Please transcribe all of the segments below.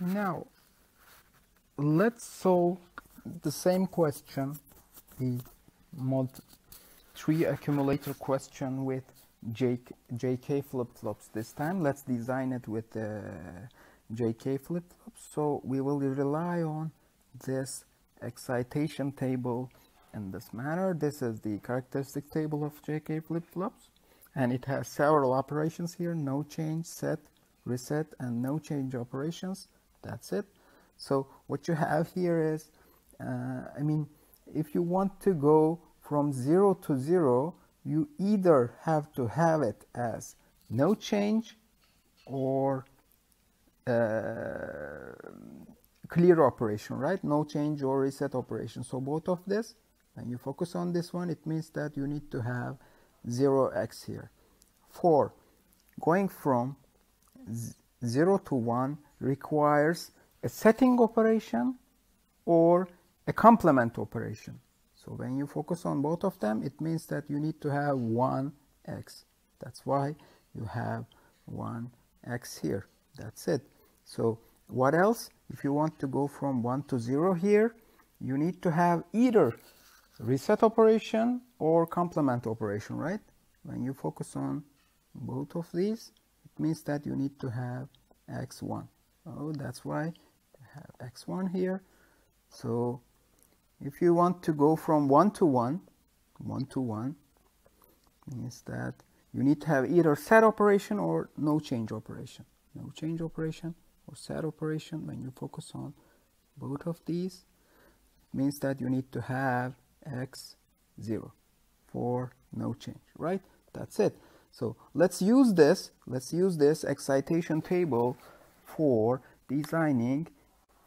Now, let's solve the same question, the mod 3 accumulator question with JK, JK flip-flops this time. Let's design it with uh, the JK flip-flops. So we will rely on this excitation table in this manner. This is the characteristic table of JK flip-flops and it has several operations here, no change, set, reset, and no change operations. That's it. So what you have here is, uh, I mean, if you want to go from zero to zero, you either have to have it as no change or uh, clear operation, right? No change or reset operation. So both of this, when you focus on this one, it means that you need to have 0x here. 4. Going from 0 to 1 requires a setting operation or a complement operation. So when you focus on both of them, it means that you need to have 1x. That's why you have 1x here. That's it. So what else? If you want to go from 1 to 0 here, you need to have either reset operation or complement operation, right? When you focus on both of these, it means that you need to have x1. Oh, that's why you have x1 here. So if you want to go from 1 to 1, 1 to 1 means that you need to have either set operation or no change operation. No change operation or set operation when you focus on both of these means that you need to have x0 for no change, right? That's it. So let's use this, let's use this excitation table for designing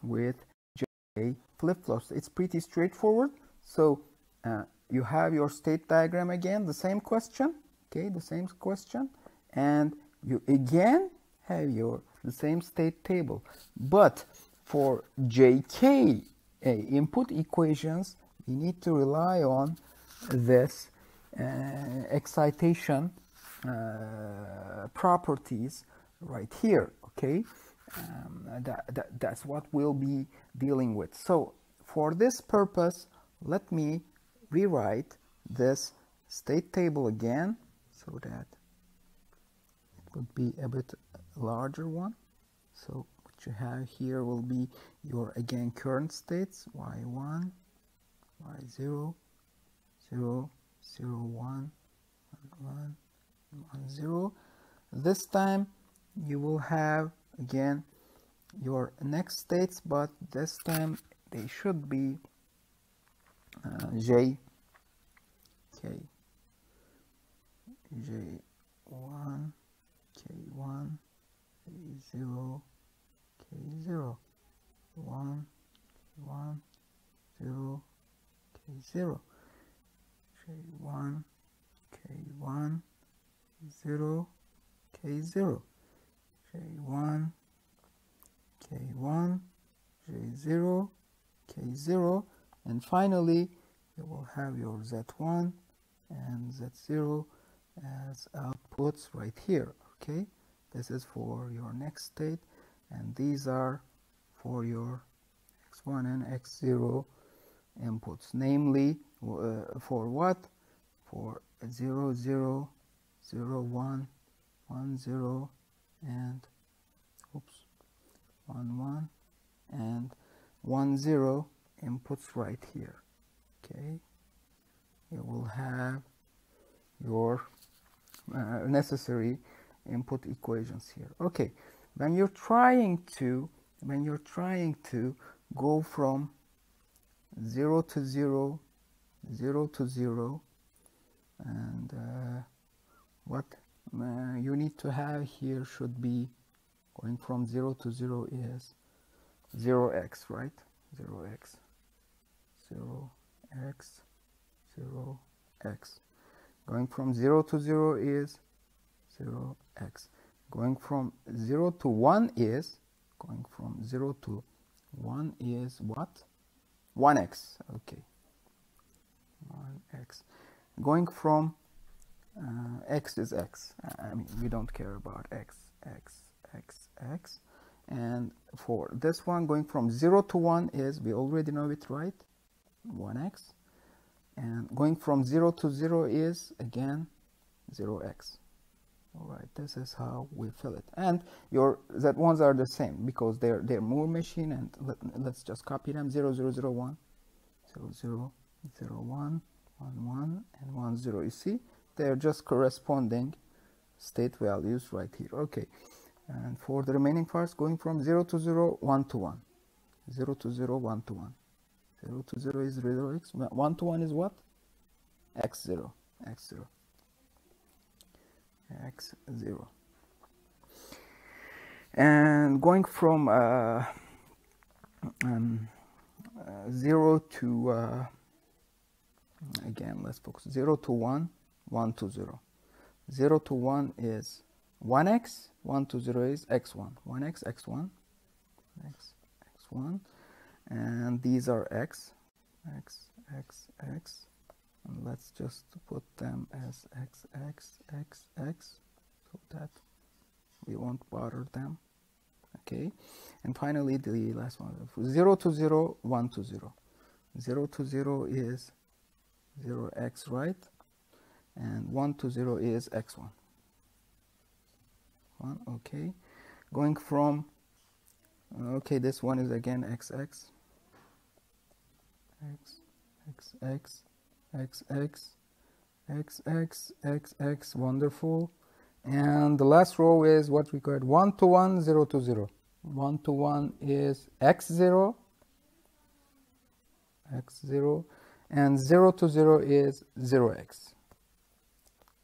with J flip-flops. It's pretty straightforward. So uh, you have your state diagram again, the same question, okay, the same question, and you again have your the same state table. But for JK uh, input equations, we need to rely on this uh, excitation uh, properties right here okay um, that, that, that's what we'll be dealing with. So for this purpose let me rewrite this state table again so that it would be a bit larger one. So what you have here will be your again current states y1 y0 0 0 1 1 1 0 this time you will have again your next states but this time they should be uh, j k j 1 k 1 k 0 k 0 1 1 0 k0 j1 k1 0 k0 j1 k1 K1, j0 k0 and finally you will have your z1 and z0 as outputs right here okay? This is for your next state and these are for your x1 and x0 inputs. Namely uh, for what? For 0 0 0 1 1 0 and oops 1 1 and 1 0 inputs right here okay? You will have your uh, necessary input equations here. Okay when you're trying to when you're trying to go from 0 to 0 0 to 0 and uh, what uh, you need to have here should be going from 0 to 0 is 0x right? 0x 0x 0x going from 0 to 0 is 0x going from 0 to 1 is going from 0 to 1 is what? 1x okay. 1x going from uh, x is x. I mean we don't care about x x x x. And for this one going from 0 to 1 is we already know it right? 1x and going from 0 to 0 is again 0x all right this is how we fill it. And your that ones are the same because they're they're Moore machine and let, let's just copy them. 0 0 0 1 0 0 0 1 1 1 and 1 0 you see they're just corresponding state values right here. Okay. And for the remaining parts going from 0 to 0 1 to 1 0 to 0 1 to 1 0 to 0 is 0 x. 1 to 1 is what? X0 x0 x0 and going from uh, um, uh, 0 to uh, again let's focus. 0 to 1 1 to 0 0 to 1 is 1x 1 to 0 is x1 1x x1 x x1 and these are x x x x. And let's just put them as x x x x so that we won't bother them. Okay. And finally the last one. 0 to 0 1 to 0 0 to 0 is 0x right and 1 to 0 is x1 1 okay. Going from okay this one is again xx x. X x x x x x x x wonderful. And the last row is what we call 1 to 1 0 to 0 1 to 1 is x0 x0 and 0 to 0 is 0x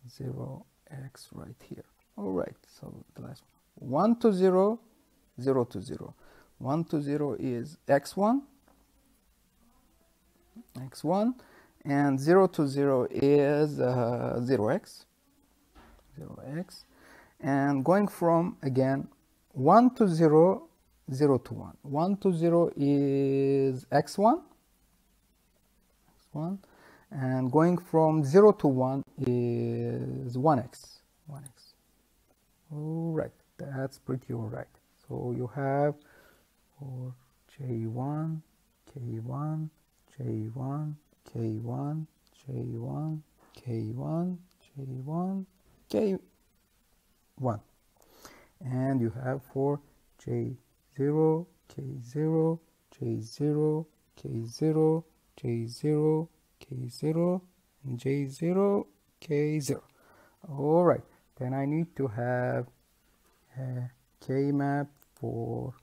0x right here. All right so the last one. 1 to 0 0 to 0 1 to 0 is x1 x1 and 0 to 0 is uh, 0x 0x and going from again 1 to 0 0 to 1 1 to 0 is x1 x1 and going from 0 to 1 is 1x 1x all right that's pretty all right so you have for j1 k1 j1 k1 j1 k1 j1 k1 and you have for j0 k0 j0 k0 j0 k0 and j0 k0 all right then i need to have a k map for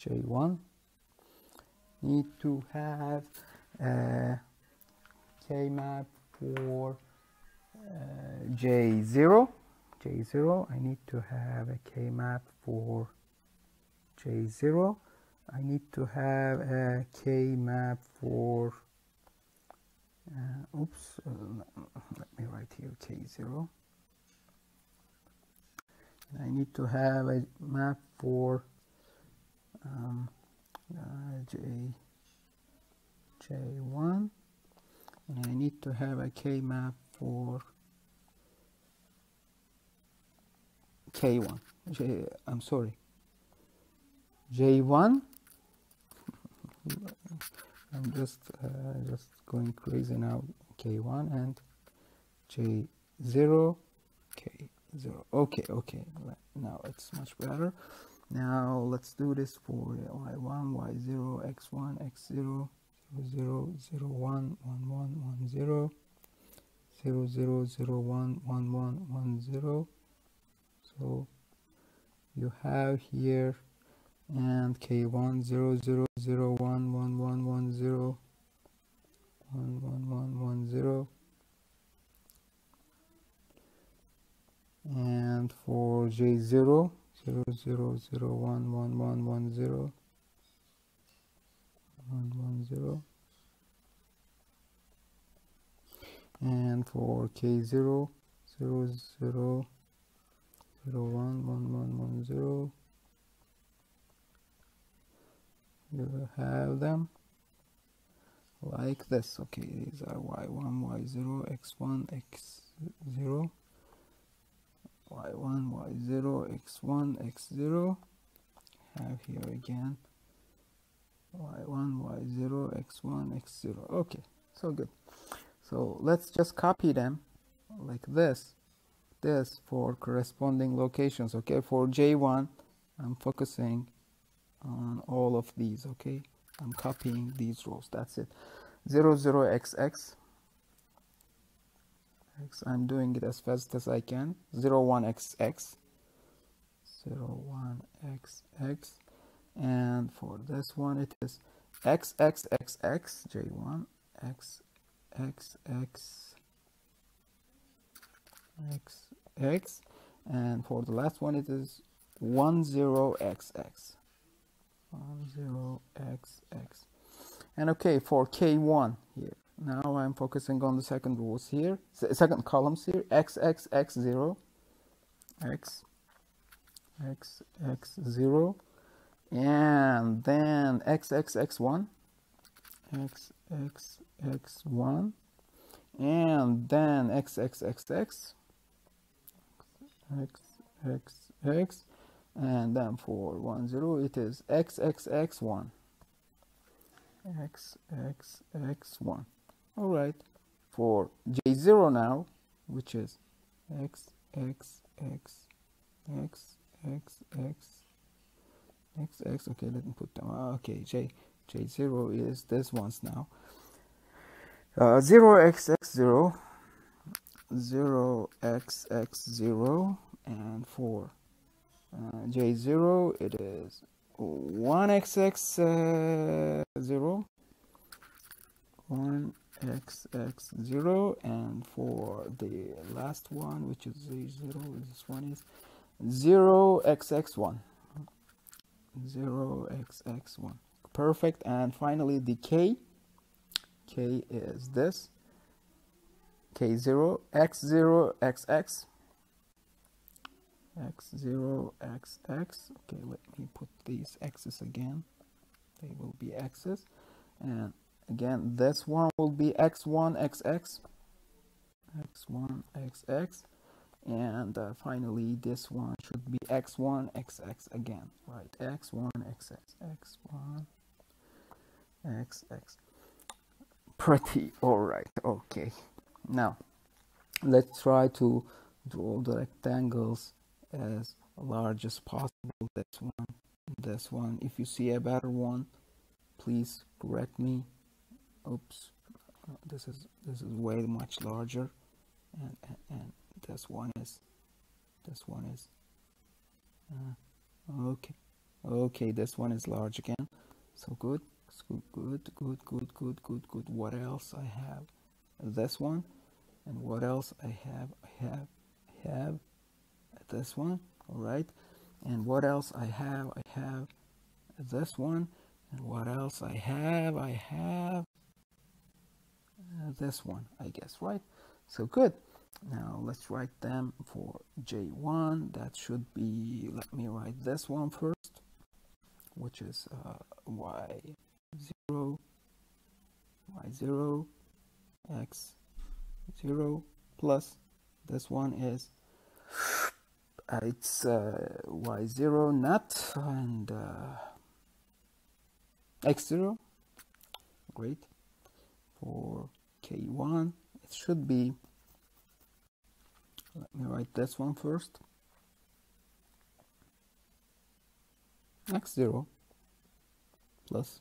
j1 need to have a k map for uh, j0 j0 i need to have a k map for j0 i need to have a k map for uh, oops uh, let me write here k0 I need to have a map for um, uh, J J1 and I need to have a K map for K1 J I'm sorry. J1 I'm just uh, just going crazy now. K1 and J0 K0 okay okay. Now it's much better. Now let's do this for y1 y0 x1 x0 0 0 1 1 1 1 0 0 0 0 1 1 1 1 0 so you have here and k1 0 0 0 1 1 1 1 0 1 1 1 1 0 and for j0 0 0 0 1 1 1 1 0 1 1 0 and for k0 0 0 0 1 1 1 1 0 you will have them? Like this. Okay these are y1 y0 x1 x0 y1 y0 x1 x0 have here again. Y1 y0 x1 x0 okay so good. So let's just copy them like this. This for corresponding locations. Okay for j1 i'm focusing on all of these okay? I'm copying these rows that's it. 00 xx x i'm doing it as fast as i can. 01 xx 01 xx and for this one it is xxxx j1 x xx and for the last one it is 10xx Zero X X, And okay, for k1 here. Now I'm focusing on the second rows here, second columns here, x, x, x, 0, x, x, x, 0, and then x, x, x, 1, x, x, x, 1, and then x, x, x, x, x, x, x, and then for 1 0 it is x x x1 x x x1 all right for j0 now which is x x x x x x x x okay let me put them okay j j0 is this one's now uh, 0 x x 0 0 x x 0 and 4 uh, j0 it is 1 x x uh, 0 1 x x 0 and for the last one which is z0 this one is 0 x x 1 0 x x 1 perfect and finally the k. K is this. K0 x0 xx x0 xx okay let me put these x's again. They will be x's. And again this one will be x1 xx x1 xx and uh, finally this one should be x1 xx again. Right x1 xx x1 xx pretty all right okay. Now let's try to draw the rectangles as large as possible. This one This one. If you see a better one please correct me. Oops. This is this is way much larger. And and, and this one is this one is uh, okay. Okay this one is large again. So good good good good good good good. What else i have? This one. And what else i have? I have I have this one all right? And what else i have? I have this one. And what else i have? I have uh, this one i guess right? So good. Now let's write them for J1 that should be let me write this one first which is uh, Y0 Y0 X 0 plus this one is uh, it's uh, Y0 not and uh, X0 great. For K1 it should be let me write this one first. X0 plus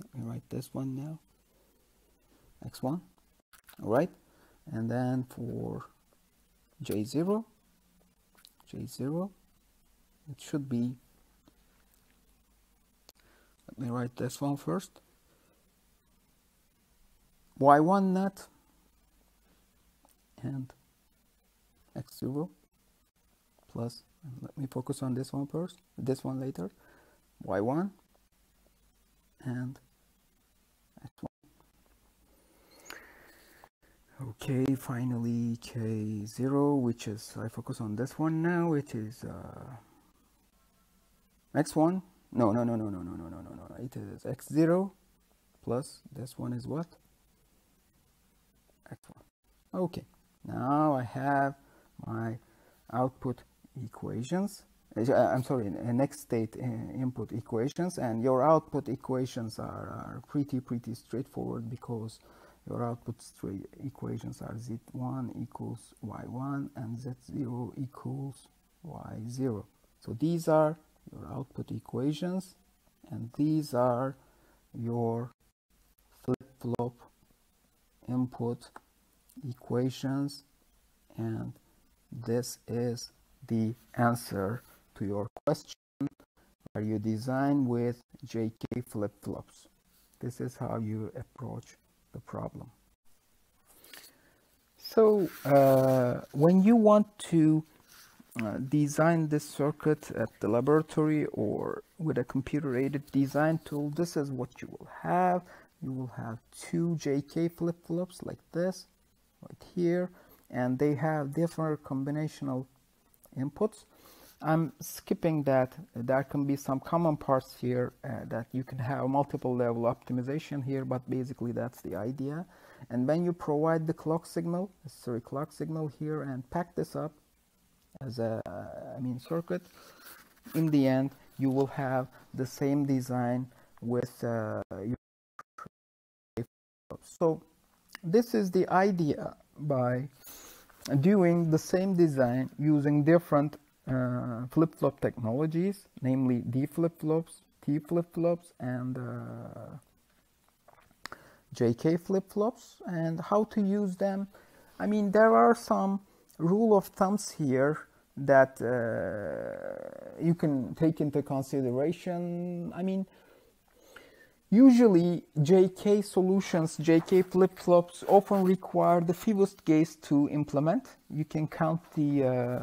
let me write this one now. X1 all right. And then for j0 j0 it should be let me write this one first. Y1 not and x0 plus let me focus on this one first this one later. Y1 and x1 okay finally k0 which is I focus on this one now which is uh, x1 no no no no no no no no no no it is x0 plus this one is what? X1 okay now I have my output equations. Uh, I'm sorry, next state uh, input equations and your output equations are, are pretty, pretty straightforward because your output equations are z1 equals y1 and z0 equals y0. So these are your output equations and these are your flip-flop input equations and this is the answer to your question are you design with JK flip-flops this is how you approach the problem. So uh, when you want to uh, design this circuit at the laboratory or with a computer-aided design tool this is what you will have. You will have two JK flip-flops like this right here and they have different combinational inputs I'm skipping that. There can be some common parts here uh, that you can have multiple level optimization here but basically that's the idea. And when you provide the clock signal sorry clock signal here and pack this up as a I mean circuit in the end you will have the same design with uh, so this is the idea by doing the same design using different uh, flip-flop technologies, namely D flip-flops, T flip-flops, and uh, JK flip-flops, and how to use them. I mean, there are some rule of thumbs here that uh, you can take into consideration. I mean, Usually, JK solutions, JK flip-flops often require the fewest gates to implement. You can count the uh,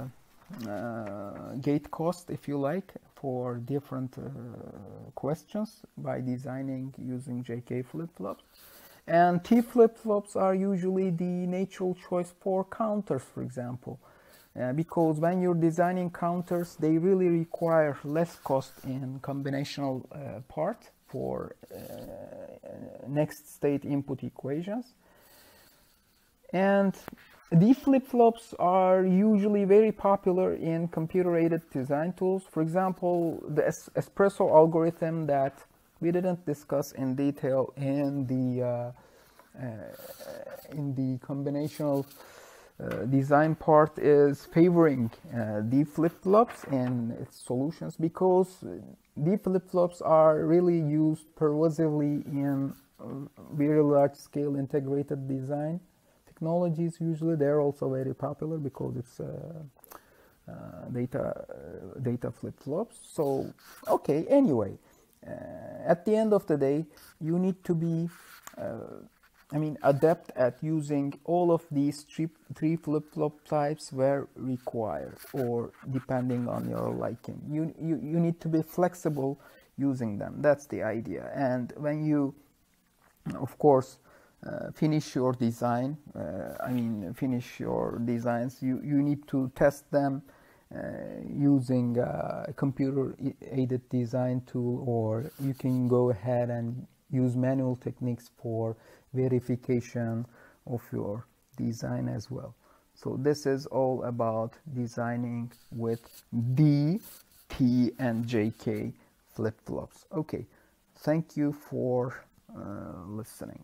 gate cost, if you like, for different uh, questions by designing using JK flip-flops. And T flip-flops are usually the natural choice for counters, for example. Uh, because when you're designing counters, they really require less cost in combinational uh, part for uh, next state input equations. And these flip-flops are usually very popular in computer-aided design tools. For example, the es espresso algorithm that we didn't discuss in detail in the uh, uh, in the combinational uh, design part is favoring uh, the flip-flops and its solutions because the flip-flops are really used pervasively in uh, very large scale integrated design technologies usually they're also very popular because it's uh, uh, data uh, data flip-flops so okay anyway at the end of the day you need to be I mean, adept at using all of these three, three flip-flop types where required or depending on your liking. You, you, you need to be flexible using them. That's the idea. And when you, of course, uh, finish your design, uh, I mean, finish your designs, you, you need to test them uh, using a computer-aided design tool or you can go ahead and use manual techniques for verification of your design as well. So this is all about designing with D, T, and JK flip-flops. Okay, thank you for uh, listening.